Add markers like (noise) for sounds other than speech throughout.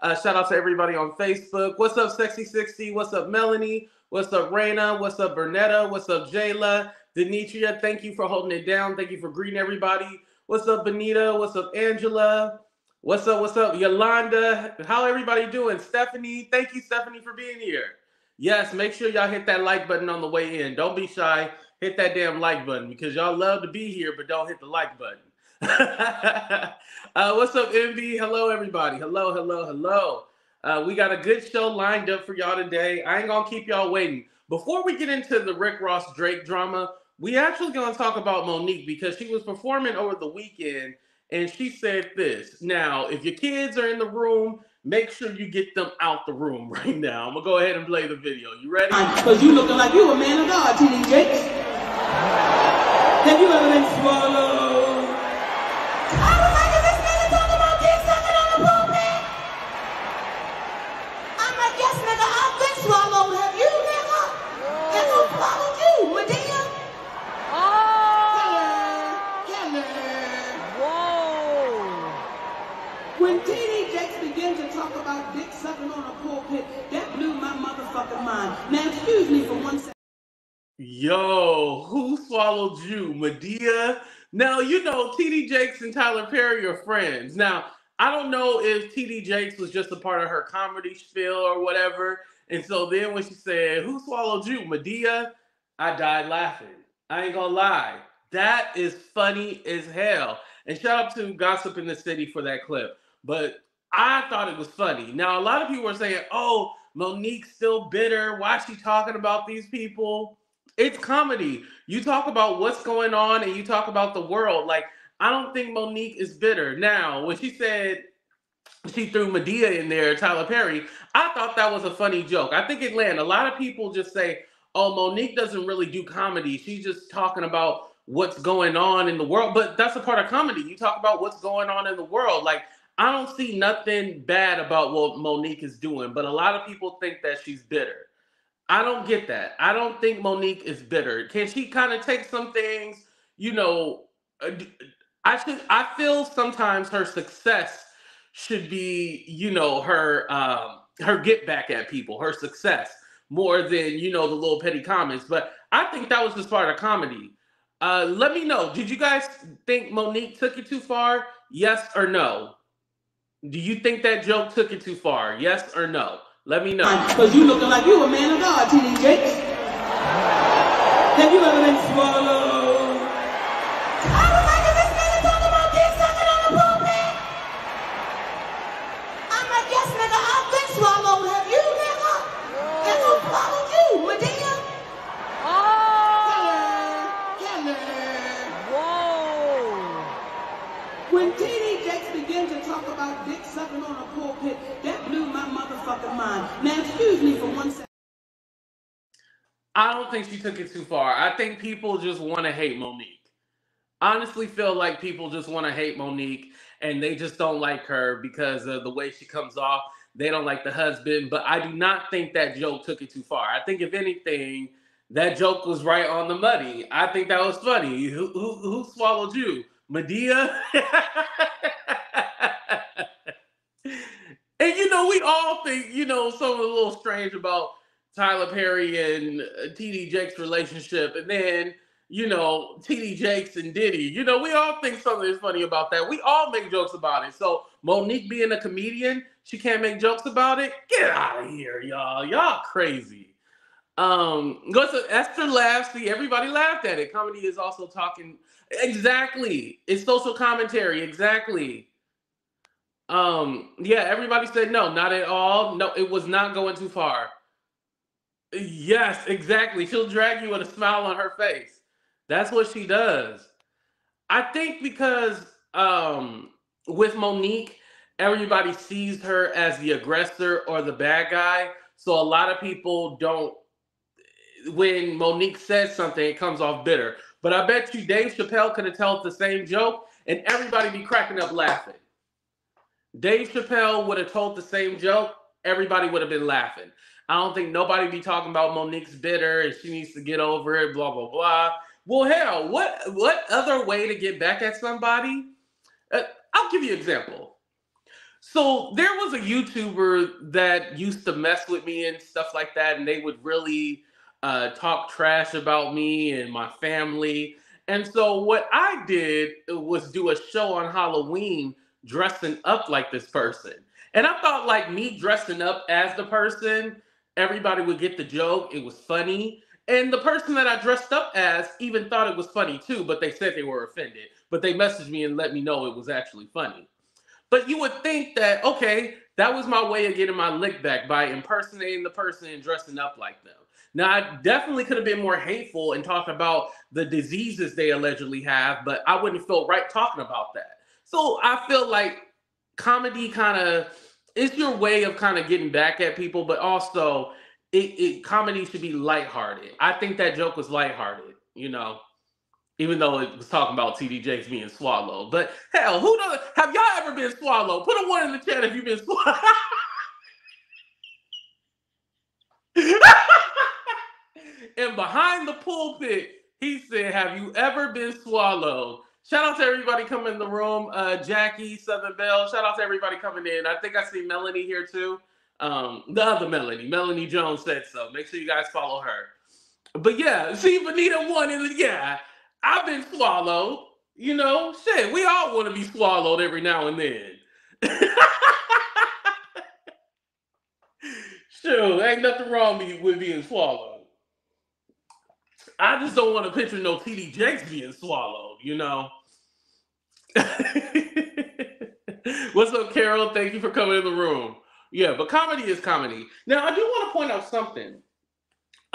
Uh, shout out to everybody on Facebook. What's up, Sexy60? What's up, Melanie? What's up, Raina? What's up, Bernetta? What's up, Jayla? Denitria, thank you for holding it down. Thank you for greeting everybody. What's up, Benita? What's up, Angela? What's up? What's up, Yolanda? How everybody doing? Stephanie, thank you, Stephanie, for being here. Yes, make sure y'all hit that like button on the way in. Don't be shy. Hit that damn like button because y'all love to be here, but don't hit the like button. (laughs) uh, what's up, Envy? Hello, everybody. Hello, hello, hello. Uh, we got a good show lined up for y'all today. I ain't gonna keep y'all waiting. Before we get into the Rick Ross Drake drama, we actually gonna talk about Mo'Nique because she was performing over the weekend and she said this. Now, if your kids are in the room, make sure you get them out the room (laughs) right now. I'm gonna go ahead and play the video. You ready? Because you looking like you a man of God, TD Jakes. Have you ever been swallowed? Yo, who swallowed you? Madea? Now, you know, TD Jakes and Tyler Perry are friends. Now, I don't know if TD Jakes was just a part of her comedy spiel or whatever. And so then when she said, Who swallowed you? Madea, I died laughing. I ain't gonna lie. That is funny as hell. And shout out to Gossip in the City for that clip. But I thought it was funny. Now, a lot of people are saying, Oh, Mo'Nique's still bitter. Why is she talking about these people? It's comedy. You talk about what's going on and you talk about the world. Like, I don't think Mo'Nique is bitter. Now, when she said she threw Madea in there, Tyler Perry, I thought that was a funny joke. I think it landed. A lot of people just say, oh, Mo'Nique doesn't really do comedy. She's just talking about what's going on in the world. But that's a part of comedy. You talk about what's going on in the world. Like, I don't see nothing bad about what Mo'Nique is doing, but a lot of people think that she's bitter. I don't get that. I don't think Mo'Nique is bitter. Can she kind of take some things, you know, uh, I should I feel sometimes her success should be, you know, her um her get back at people, her success more than, you know, the little petty comments, but I think that was just part of comedy. Uh let me know. Did you guys think Mo'Nique took it too far? Yes or no? Do you think that joke took it too far? Yes or no? Let me know. Because you looking like you a man of God, TD Jakes. Have you ever been swallowed? Don't think she took it too far. I think people just want to hate Mo'Nique. Honestly, feel like people just want to hate Mo'Nique and they just don't like her because of the way she comes off. They don't like the husband, but I do not think that joke took it too far. I think if anything, that joke was right on the money. I think that was funny. Who who, who swallowed you, Madea? (laughs) and you know, we all think you know something a little strange about Tyler Perry and uh, TD Jakes' relationship, and then you know TD Jakes and Diddy. You know, we all think something is funny about that. We all make jokes about it. So Mo'Nique being a comedian, she can't make jokes about it. Get out of here, y'all. Y'all crazy. Um, go to Esther laughs. See, everybody laughed at it. Comedy is also talking exactly. It's social commentary. Exactly. Um, yeah, everybody said no, not at all. No, it was not going too far. Yes, exactly. She'll drag you with a smile on her face. That's what she does. I think because um with Mo'Nique, everybody sees her as the aggressor or the bad guy. So a lot of people don't when Mo'Nique says something, it comes off bitter. But I bet you Dave Chappelle could have told the same joke and everybody be cracking up laughing. Dave Chappelle would have told the same joke, everybody would have been laughing. I don't think nobody be talking about Mo'Nique's bitter and she needs to get over it, blah blah blah. Well, hell, what what other way to get back at somebody? Uh, I'll give you an example. So there was a YouTuber that used to mess with me and stuff like that, and they would really uh, talk trash about me and my family. And so what I did was do a show on Halloween dressing up like this person. And I thought like me dressing up as the person, everybody would get the joke. It was funny. And the person that I dressed up as even thought it was funny too, but they said they were offended. But they messaged me and let me know it was actually funny. But you would think that, okay, that was my way of getting my lick back by impersonating the person and dressing up like them. Now, I definitely could have been more hateful and talked about the diseases they allegedly have, but I wouldn't feel right talking about that. So I feel like comedy kind of is your way of kind of getting back at people, but also it, it comedy should be lighthearted. I think that joke was lighthearted, you know even though it was talking about TD Jakes being swallowed. But hell, who does have y'all ever been swallowed? Put a one in the chat if you've been swallowed. (laughs) and behind the pulpit, he said, Have you ever been swallowed? Shout out to everybody coming in the room. Uh, Jackie, Southern Bell. Shout out to everybody coming in. I think I see Melanie here too. Um, the other Melanie, Melanie Jones said so. Make sure you guys follow her. But yeah, see Benita one the yeah. I've been swallowed. You know, shit, we all want to be swallowed every now and then. (laughs) sure, ain't nothing wrong with being swallowed. I just don't want to picture no TD Jakes being swallowed, you know. (laughs) What's up, Carol? Thank you for coming in the room. Yeah, but comedy is comedy. Now, I do want to point out something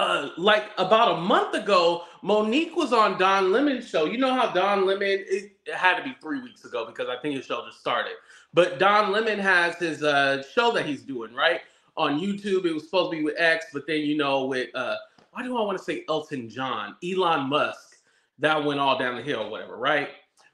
uh, like about a month ago, Mo'Nique was on Don Lemon's show. You know how Don Lemon, it, it, had to be three weeks ago because I think his show just started. But Don Lemon has his uh, show that he's doing, right? On YouTube. It was supposed to be with X, but then, you know, with, uh, why do I want to say Elton John? Elon Musk. That went all down the hill, whatever, right?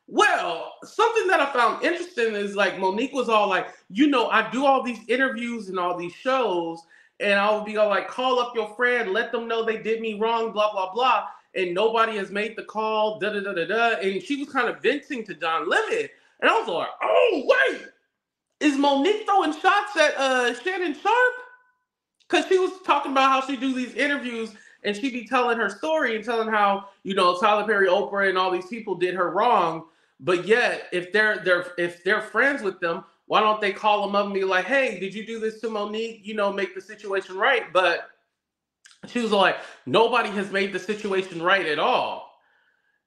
Well, something that I found interesting is like Mo'Nique was all like, you know, I do all these interviews and all these shows and I'll be all like, call up your friend, let them know they did me wrong, blah, blah, blah. And nobody has made the call, da da da da da. And she was kind of venting to Don Lemon. And I was like, oh, wait, is Mo'Nique throwing shots at uh, Shannon Sharpe? Because she was talking about how she do these interviews and she'd be telling her story and telling how, you know, Tyler Perry, Oprah, and all these people did her wrong. But yet, if they're they're if they're friends with them, why don't they call them up and be like, hey, did you do this to Mo'Nique? You know, make the situation right. But she was like, nobody has made the situation right at all.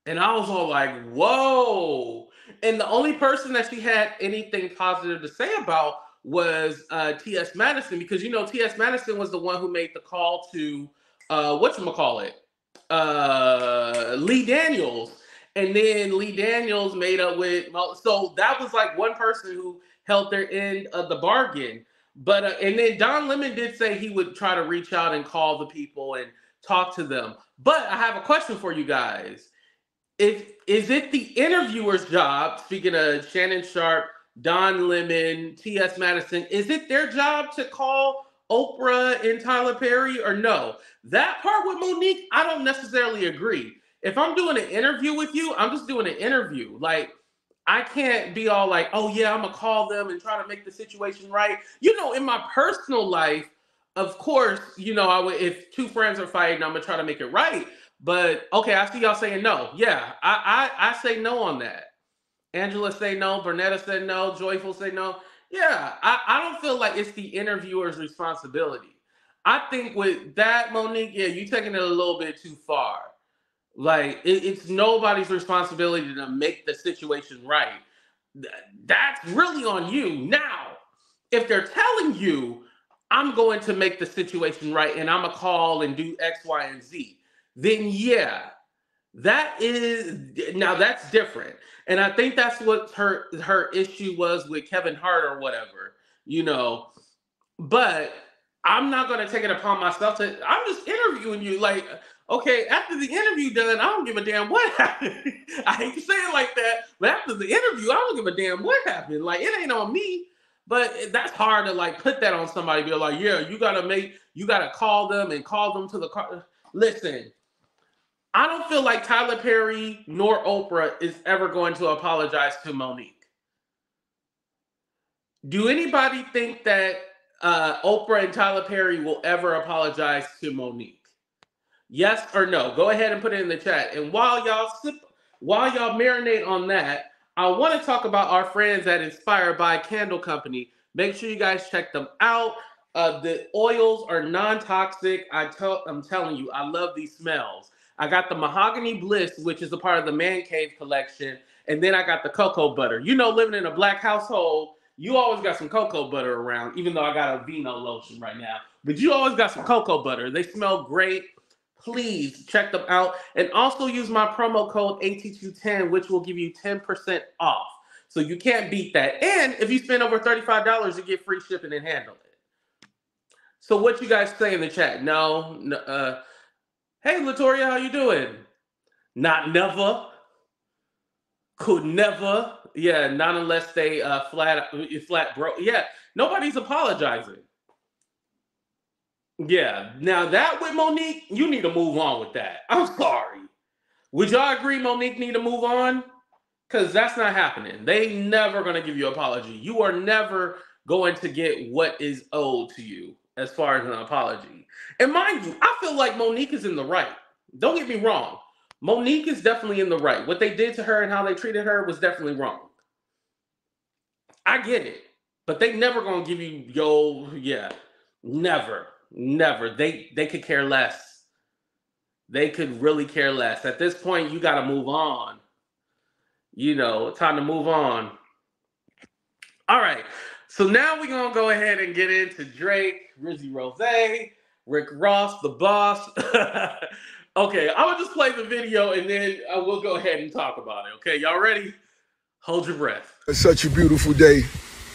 And I was all like, whoa. And the only person that she had anything positive to say about was uh, T.S. Madison, because you know T.S. Madison was the one who made the call to uh, what you call it, uh, Lee Daniels, and then Lee Daniels made up with so that was like one person who held their end of the bargain. But uh, and then Don Lemon did say he would try to reach out and call the people and talk to them. But I have a question for you guys. If is it the interviewer's job, speaking of Shannon Sharpe, Don Lemon, T.S. Madison, is it their job to call Oprah and Tyler Perry or no? That part with Mo'Nique, I don't necessarily agree. If I'm doing an interview with you, I'm just doing an interview. Like I can't be all like, oh yeah, I'm gonna call them and try to make the situation right. You know, in my personal life, of course, you know, I would if two friends are fighting, I'm gonna try to make it right. But okay, I see y'all saying no. Yeah, I I, I say no on that. Angela say no, Bernetta said no, Joyful say no. Yeah, I, I don't feel like it's the interviewer's responsibility. I think with that, Mo'Nique, yeah, you're taking it a little bit too far. Like it, it's nobody's responsibility to make the situation right. That's really on you. Now, if they're telling you, I'm going to make the situation right and I'm gonna call and do X, Y, and Z, then yeah, that is now that's different. And I think that's what her her issue was with Kevin Hart or whatever, you know. But I'm not gonna take it upon myself to I'm just interviewing you. Like okay, after the interview done, I don't give a damn what (laughs) happened. I hate to say it like that, but after the interview, I don't give a damn what happened. Like it ain't on me. But that's hard to like put that on somebody. Be like, yeah, you gotta make, you gotta call them and call them to the car. Listen, I don't feel like Tyler Perry nor Oprah is ever going to apologize to Mo'Nique. Do anybody think that uh, Oprah and Tyler Perry will ever apologize to Mo'Nique? Yes or no? Go ahead and put it in the chat. And while y'all sip, while y'all marinate on that, I want to talk about our friends at Inspired by Candle Company. Make sure you guys check them out. Uh, the oils are non-toxic. I tell, I'm telling you, I love these smells. I got the Mahogany Bliss, which is a part of the Man Cave collection, and then I got the cocoa butter. You know, living in a black household, you always got some cocoa butter around. Even though I got Aveeno lotion right now, but you always got some cocoa butter. They smell great. Please check them out, and also use my promo code AT210, which will give you 10% off. So you can't beat that. And if you spend over $35, you get free shipping and handling. So what you guys say in the chat? No, no uh, hey Latoria, how you doing? Not never. Could never. Yeah, not unless they uh flat flat bro. Yeah, nobody's apologizing. Yeah. Now that with Mo'Nique, you need to move on with that. I'm (laughs) sorry. Would y'all agree Mo'Nique need to move on? Because that's not happening. They never gonna give you apology. You are never going to get what is owed to you as far as an apology. And mind you, I feel like Mo'Nique is in the right. Don't get me wrong. Mo'Nique is definitely in the right. What they did to her and how they treated her was definitely wrong. I get it. But they never gonna give you yo, yeah. Never. Never. They they could care less. They could really care less. At this point, you gotta move on. You know, time to move on. All right. So now we're gonna go ahead and get into Drake, Rizzy Rose, Rick Ross, the boss. (laughs) okay, I will just play the video and then uh, I will go ahead and talk about it. Okay, y'all ready? Hold your breath. It's such a beautiful day.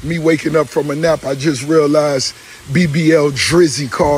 Me waking up from a nap, I just realized BBL Drizzy called.